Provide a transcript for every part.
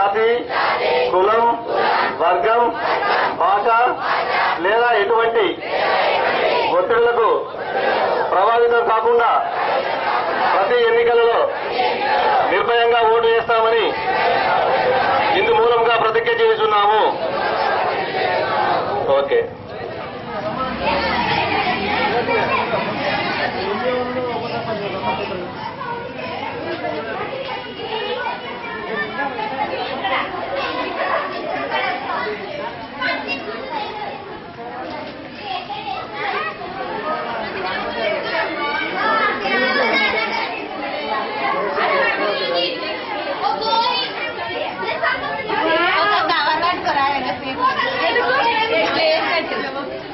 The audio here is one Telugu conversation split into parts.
జాతి కులం వర్గం భాష లేదా ఎటువంటి ఒత్తిళ్ళకు ప్రభావితం కాకుండా ప్రతి ఎన్నికలలో నిర్భయంగా ఓటు వేస్తామని ఇందు మూలంగా ప్రతిజ్ఞ చేస్తున్నాము ఓకే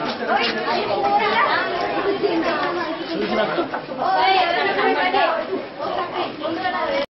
おい、ありが。